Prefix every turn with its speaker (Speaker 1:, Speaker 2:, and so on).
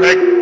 Speaker 1: perfect.